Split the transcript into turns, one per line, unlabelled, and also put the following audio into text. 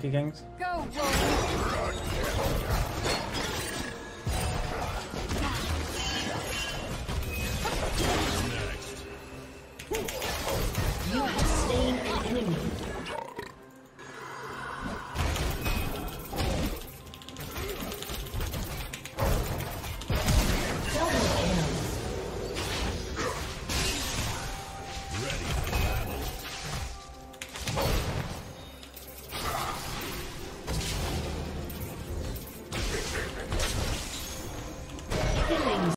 Kings.
Go, Roland.
You have Killings.